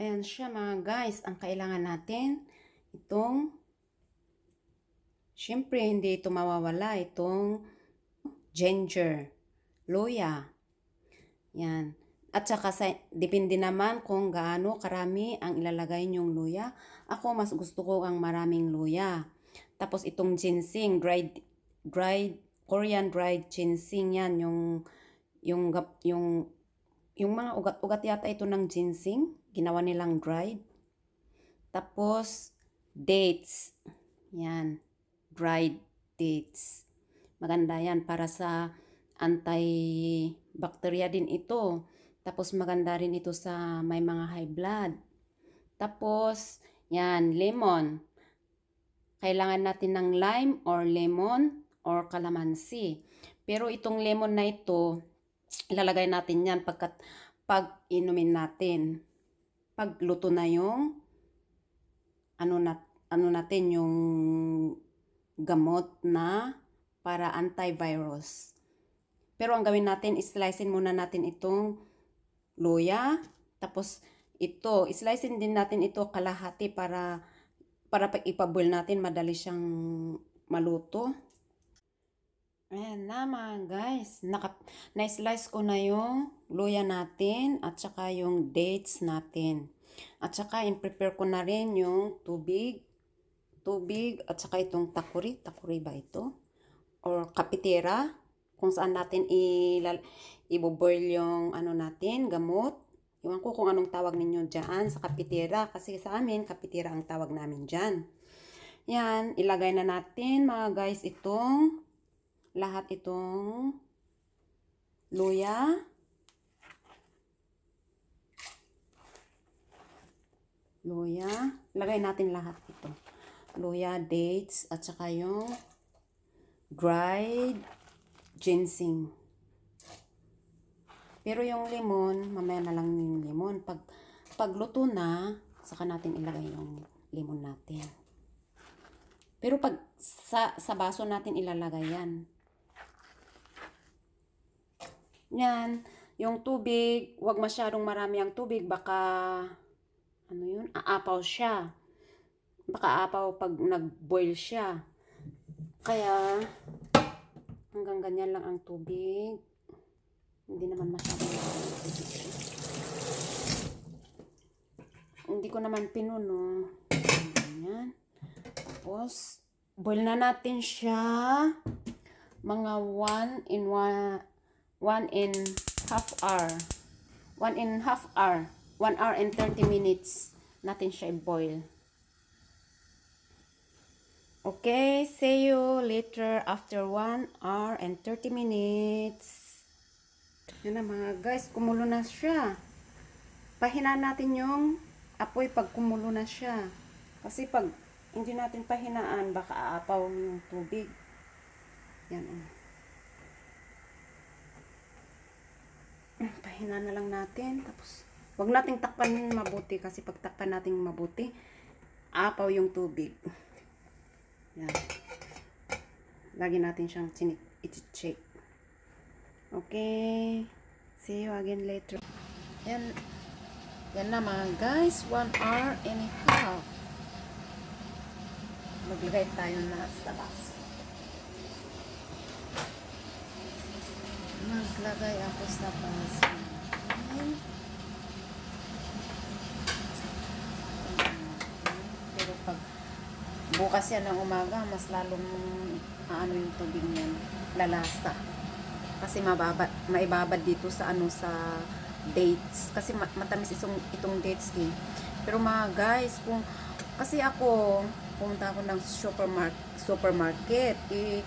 Ayan siya mga guys. Ang kailangan natin, itong, syempre hindi ito mawawala, itong ginger, luya. Yan. At saka sa, depende naman kung gaano karami ang ilalagay nyong luya. Ako mas gusto ko ang maraming luya. Tapos itong ginseng, dried, dried, Korean dried ginseng yan, yung, yung, yung, yung mga ugat-ugat yata ito ng ginseng, ginawa nilang dried. Tapos, dates. Yan. Dried dates. Maganda yan para sa anti-bacteria din ito. Tapos maganda rin ito sa may mga high blood. Tapos, yan, lemon. Kailangan natin ng lime or lemon or calamansi. Pero itong lemon na ito, ilalagay natin yan pagkat pag inumin natin. Pag luto na yung ano na ano natin yung gamot na para antivirus. Pero ang gawin natin, slicein muna natin itong luya. Tapos ito, slicein din natin ito kalahati para para ipaboil natin, madali siyang maluto. Ayan na mga guys. Naka, na-slice ko na yung luya natin at saka yung dates natin. At saka in-prepare ko na rin yung tubig. Tubig at saka itong takuri. Takuri ba ito? Or kapitera. Kung saan natin iboboil yung ano natin, gamot. Iwan ko kung anong tawag ninyo dyan sa kapitera. Kasi sa amin, kapitera ang tawag namin dyan. Yan, ilagay na natin mga guys itong lahat itong luya. Luya. Lagay natin lahat ito. Luya, dates, at saka yung dried ginseng. Pero yung lemon, mamaya na lang yung lemon. Pag pagluto na, saka natin ilagay yung lemon natin. Pero pag sa, sa baso natin ilalagay yan. Yan. Yung tubig, wag masyadong marami ang tubig. Baka, ano yun, aapaw siya. Baka aapaw pag nag-boil siya. Kaya, hanggang ganyan lang ang tubig. Hindi naman masyadong. Hindi ko naman pinuno. Ganyan. Tapos, boil na natin siya. Mga 1 in 1 1 in half hour. 1 in half hour. 1 hour and 30 minutes natin siya i-boil. Okay, see you later after 1 hour and 30 minutes. Yan na mga guys, kumulo na siya. Pahinaan natin yung apoy pag kumulo na siya. Kasi pag hindi natin pahinaan, baka aapaw yung tubig. Yan oh. Pahina na lang natin. Tapos, wag nating takpan mabuti kasi pag takpan natin mabuti, apaw yung tubig. Yan. Lagi natin siyang i-check. Okay. See you again later. Yan. Yan na mga guys. One hour and a half. Maglagay tayo na sa baso. Maglagay ako sa baso. Pero pag bukas yan ng umaga, mas lalong ano yung tubig niyan, lalasa. Kasi mababad, maibabad dito sa ano sa dates. Kasi ma- matamis itong, itong dates eh. Pero mga guys, kung kasi ako, pumunta ako ng supermarket, supermarket eh,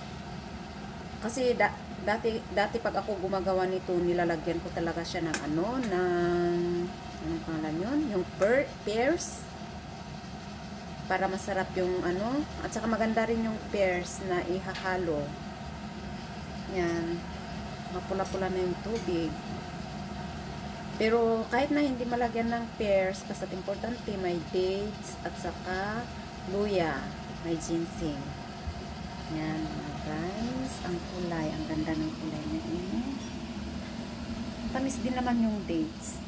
kasi da, dati dati pag ako gumagawa nito nilalagyan ko talaga siya ng ano ng anong pangalan yun? Yung per, pears. Para masarap yung ano at saka maganda rin yung pears na ihahalo. Yan. Mapula-pula na yung tubig. Pero kahit na hindi malagyan ng pears basta importante may dates at saka luya may ginseng. Yan guys ang kulay ang ganda ng kulay eh. tamis din naman yung dates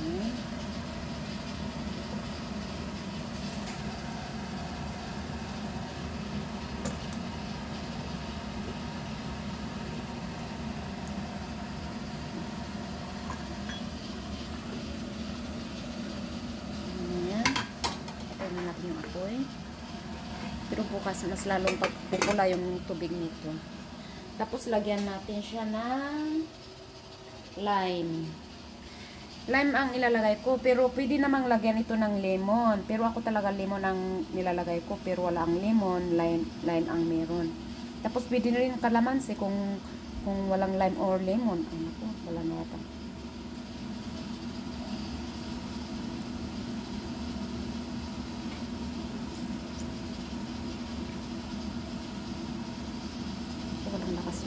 Yan. Mas, mas lalong pagpupula yung tubig nito. Tapos lagyan natin siya ng lime. Lime ang ilalagay ko, pero pwede namang lagyan ito ng lemon. Pero ako talaga lemon ang nilalagay ko, pero wala ang lemon, lime, lime ang meron. Tapos pwede na rin kalamansi kung kung walang lime or lemon. Ano to? Wala na yata. Ito walang lakas.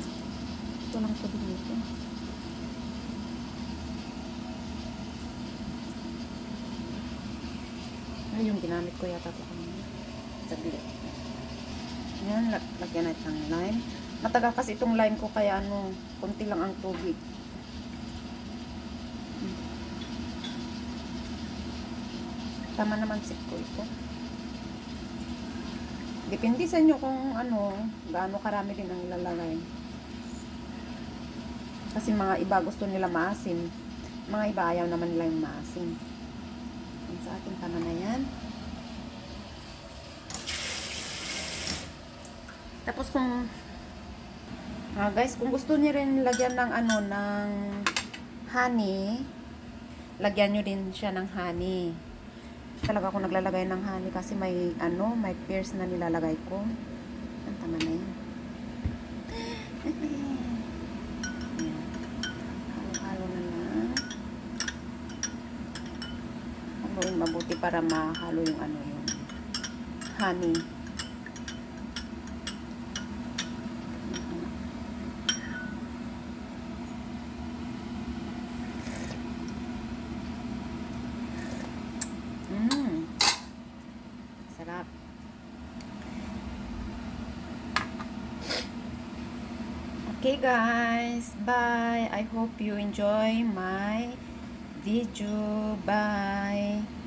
Ito lang tubig nito. Ay, yung ginamit ko yata ito kanina. Saglit. Yan, lag- lagyan natin ng lime. Matagal kasi itong lime ko kaya ano, konti lang ang tubig. Tama naman sip ko ito. Depende sa inyo kung ano, gaano karami din ang ilalagay. Kasi mga iba gusto nila maasim. Mga iba ayaw naman nila yung maasim. Ang sa akin tama na yan. Tapos kung ah, guys, kung gusto niyo rin lagyan ng ano ng honey, lagyan niyo din siya ng honey. Talaga ako naglalagay ng honey kasi may ano, may pears na nilalagay ko. Ang tama na yan. Ayan. Halo-halo na lang. Haluin mabuti para mahalo yung ano yung honey. Mmm. Sarap. Okay guys, bye. I hope you enjoy my video. Bye.